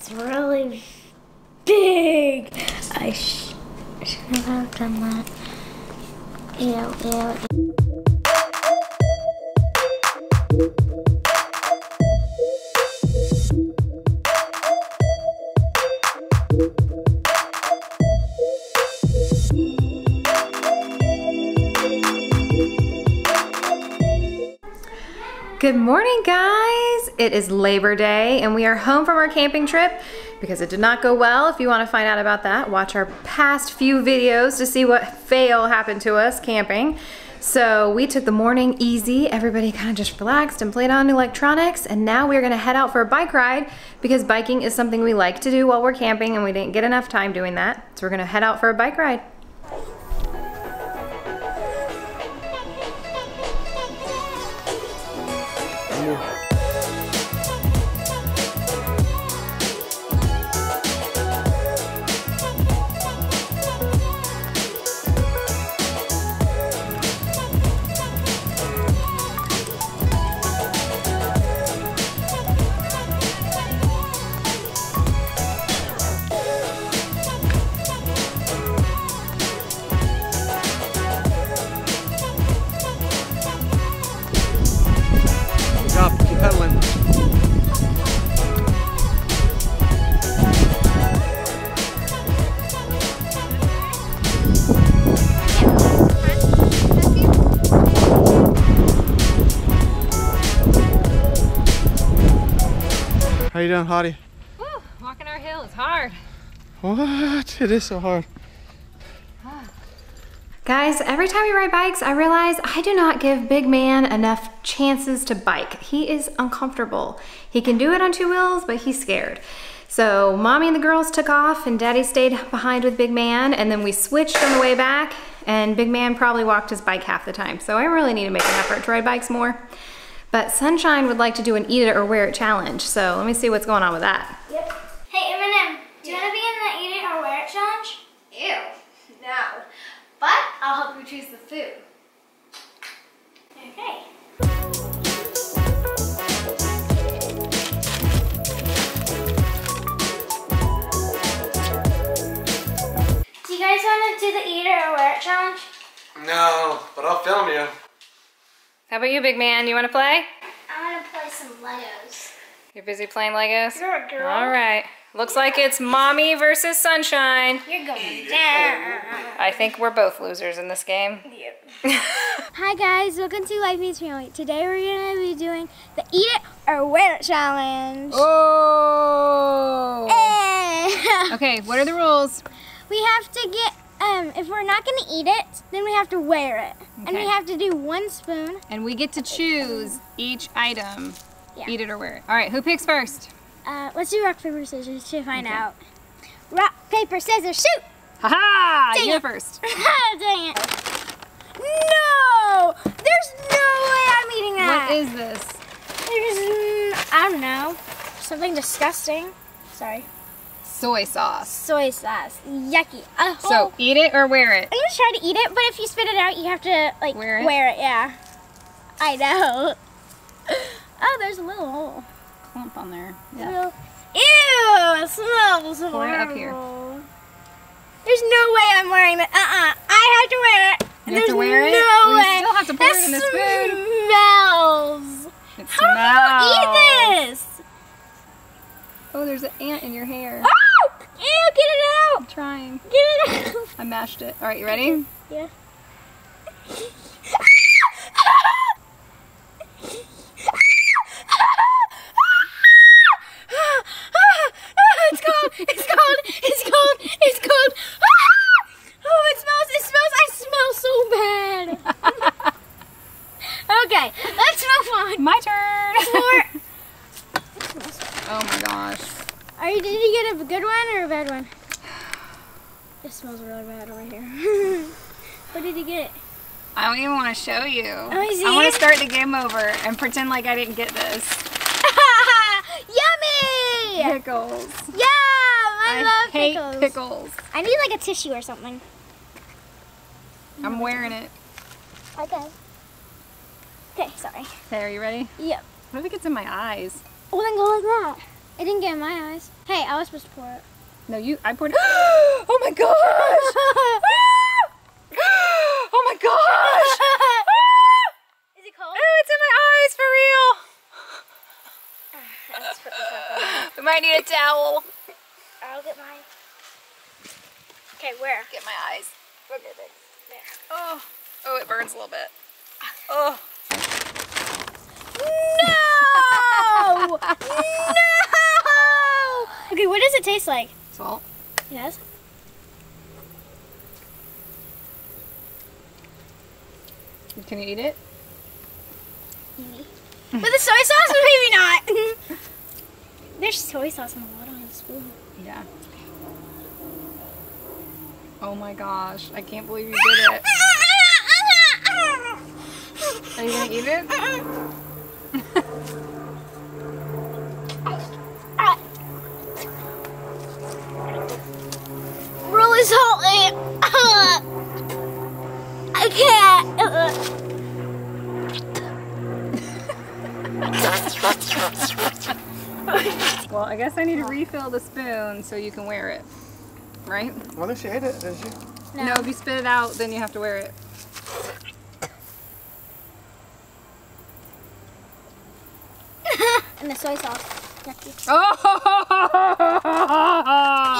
It's really big. I sh shouldn't have done that. Ew, ew, ew. Good morning, guys. It is Labor Day, and we are home from our camping trip because it did not go well. If you want to find out about that, watch our past few videos to see what fail happened to us camping. So we took the morning easy. Everybody kind of just relaxed and played on electronics, and now we're gonna head out for a bike ride because biking is something we like to do while we're camping, and we didn't get enough time doing that. So we're gonna head out for a bike ride. How you doing, Hottie? Woo, walking our hill is hard. What? It is so hard. Guys, every time we ride bikes, I realize I do not give Big Man enough chances to bike. He is uncomfortable. He can do it on two wheels, but he's scared. So mommy and the girls took off and daddy stayed behind with Big Man and then we switched on the way back and Big Man probably walked his bike half the time. So I really need to make an effort to ride bikes more. But Sunshine would like to do an eat it or wear it challenge. So let me see what's going on with that. Yep. Hey, Eminem, do you want to be in the eat it or wear it challenge? Ew, no. But I'll help you choose the food. Okay. Do you guys want to do the eat it or wear it challenge? No, but I'll film you. How about you, Big Man? You want to play? I want to play some Legos. You're busy playing Legos? You're a girl. All right. Looks like it's mommy versus sunshine. You're going down. I think we're both losers in this game. Hi guys, welcome to Life Meets Family. Today we're gonna be doing the eat it or wear it challenge. Oh. Eh. Okay, what are the rules? we have to get um if we're not gonna eat it, then we have to wear it. And we have to do one spoon. And we get to choose each item. Yeah. Eat it or wear it. All right, who picks first? Uh, let's do rock, paper, scissors to find out. Rock, paper, scissors, shoot! Haha! Dang You it. first. Dang it. No! There's no way I'm eating that. What is this? There's, I don't know. Something disgusting. Sorry. Soy sauce. Soy sauce. Yucky. A So eat it or wear it. I'm gonna try to eat it, but if you spit it out, you have to like Wear it? Wear it yeah. I know. Oh, there's a little hole. Clump on there. Little- Ew! It smells Pour it up here. horrible. There's no way I'm wearing that. Uh-uh. I have to wear it. You have to wear it? no Well, you still have to pour That it in the spoon. smells. It How do you eat this? Oh, there's an ant in your hair. Oh! It out! I'm trying. Get it out! I mashed it. All right, you ready? Yeah. it's cold. It's cold. It's cold. It's cold. Oh, it smells. It smells. I smell so bad. okay, let's move on. My turn. Four. oh my gosh. Are you? Did you get a good one or a bad one? It smells really bad over here. what did you get? I don't even want to show you. Oh, see I want to start the game over and pretend like I didn't get this. Yummy! Pickles. Yum! I, I love hate pickles. pickles. I need like a tissue or something. I'm wearing it. Okay. Okay, sorry. Okay, are you ready? Yep. What if it gets in my eyes? Well, then go like that. It didn't get in my eyes. Hey, I was supposed to pour it. No, you. I poured. it. oh my gosh! oh my gosh! Is it cold? Oh, it's in my eyes for real. Let's put this up on. We might need a towel. I'll get mine. Okay, where? Get my eyes. Okay. There. Oh, oh, it burns a little bit. Oh. No! no! Okay, what does it taste like? Salt. Yes. Can you eat it? Mm-hmm. Maybe. With the soy sauce, maybe not. There's soy sauce on the bottom on the spoon. Yeah. Oh my gosh, I can't believe you did it. Are you gonna eat it? really salty. I can't. Well, I guess I need to refill the spoon so you can wear it. Right? I think she ate it, did she? No. if you spit it out, then you have to wear it. and the soy sauce. Yucky. Oh!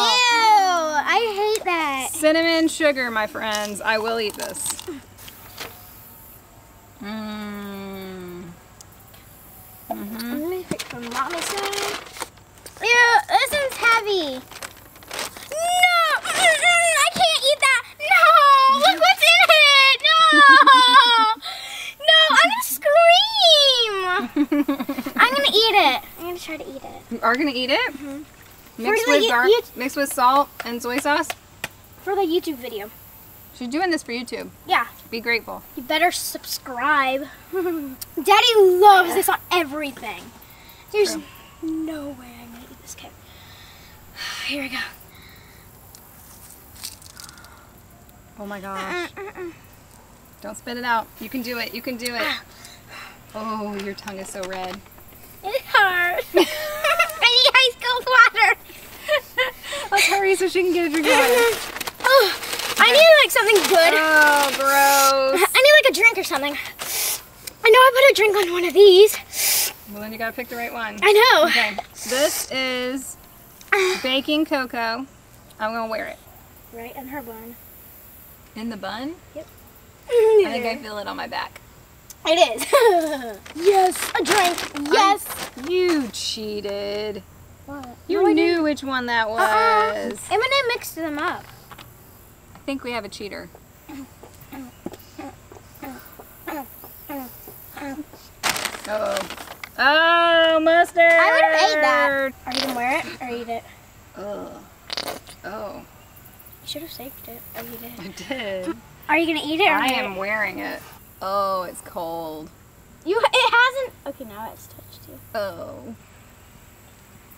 Ew! I hate that. Cinnamon sugar, my friends. I will eat this. Mmm. I'm gonna pick from mommy's side. Ew, this No! Mm-mm, I can't eat that. No! Look what's in it. No! No! I'm gonna scream. I'm gonna eat it. I'm gonna try to eat it. You are gonna eat it? Mm-hmm. Mixed For the with mixed with salt and soy sauce. For the YouTube video. She's doing this for YouTube. Yeah. Be grateful. You better subscribe. Daddy loves this on everything. There's True. no way I'm gonna eat this cake. Here we go. Oh my gosh. Uh-uh, uh-uh. Don't spit it out. You can do it. You can do it. Oh, your tongue is so red. It hurts. I need ice cold water. Let's hurry so she can get a drink of water. oh, I need like something good. Oh, gross. I need like a drink or something. I know I put a drink on one of these. Well, then you gotta pick the right one. I know. Okay, this is baking cocoa. I'm gonna wear it. Right on her bun. In the bun? Yep. I think I feel it on my back. It is. yes. A drink. Yes. You cheated. What? You No, knew which one that uh-uh. was. Uh-uh. Eminem mixed them up. I think we have a cheater. Oh. Oh, mustard. I would have ate that. Are you gonna wear it or eat it? Ugh. Oh, You should have saved it or eat it. I did. Are you gonna eat it or I am it? wearing it. Oh, it's cold. You. It hasn't. Okay, now it's touched you. Oh.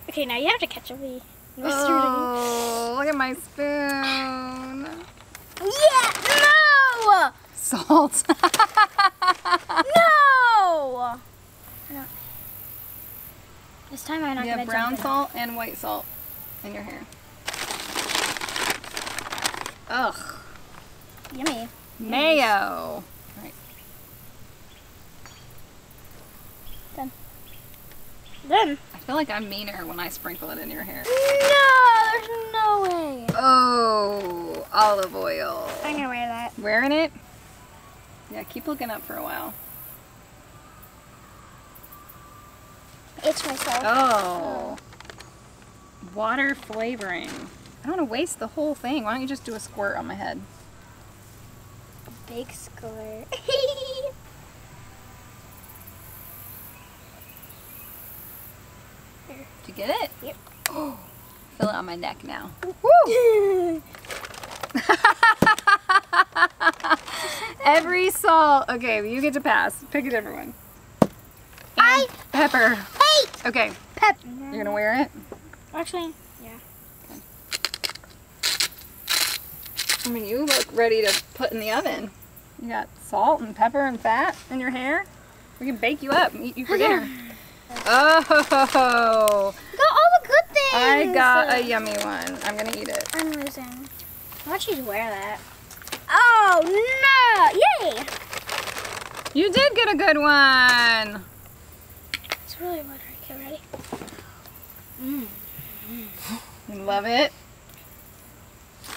Okay, now you have to catch a wee. Do Oh, look at my spoon. Yeah. No. Salt. No. This time I'm not you gonna have brown salt and white salt in your hair. Ugh. Yummy. Mayo. Right. Then. I feel like I'm meaner when I sprinkle it in your hair. No, there's no way. Oh, olive oil. I'm gonna wear that. Wearing it? Yeah, keep looking up for a while. Itch myself. Oh. Water flavoring. I don't want to waste the whole thing. Why don't you just do a squirt on my head? Big squirt. Did you get it? Yep. Oh, feel it on my neck now. Every salt. Okay, you get to pass. Pick a different one. I Pepper. Okay, pep. you're gonna wear it? Actually, yeah. I mean, you look ready to put in the oven. You got salt and pepper and fat in your hair. We can bake you up and eat you for oh, dinner. Oh, Got all the good things. I got a yummy one. I'm gonna eat it. I'm losing. Why don't you wear that? Oh no! Yay! You did get a good one. It's really buttery. Okay, ready? You love it.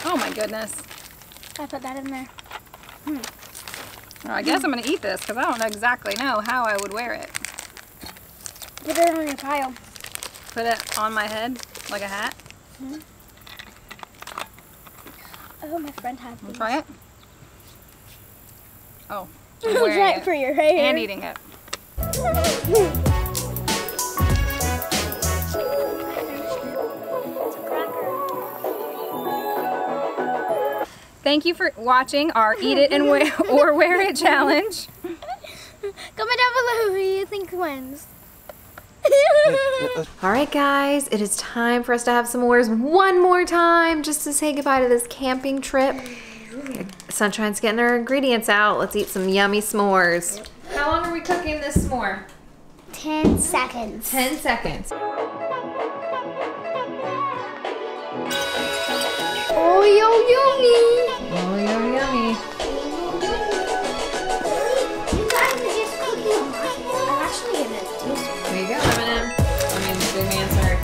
Oh my goodness. I put that in there. Well, I guess I'm gonna eat this because I don't exactly know how I would wear it. Put it on your pile. Put it on my head like a hat. Mm-hmm. Oh, my friend had these. Try it. Oh, Try I'm wearing it for your hair. and eating it. Thank you for watching our Eat It and wear, or Wear It challenge. Comment down below who you think wins. All right, guys, it is time for us to have some s'mores one more time just to say goodbye to this camping trip. Sunshine's getting her ingredients out. Let's eat some yummy s'mores. How long are we cooking this s'more? 10 seconds. 10 seconds. Oh, yo, yummy. Oh, yummy, yummy. You guys are just cooking. I'm actually gonna do some. There you go, Eminem. I mean, big man, sorry.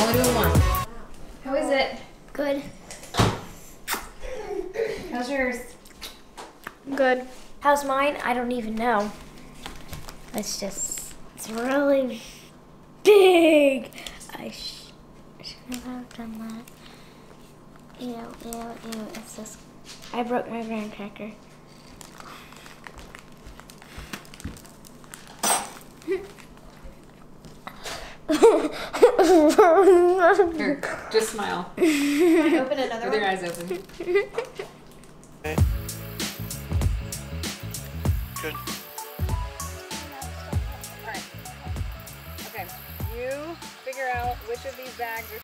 Only doing one. How is it? Good. How's yours? Good. How's mine? I don't even know. It's just, it's really big. I sh- shouldn't have done that. Ew, ew, ew. It's just, I broke my graham cracker. Here, just smile. Open another With your eyes open. Good. Okay, you figure out which of these bags are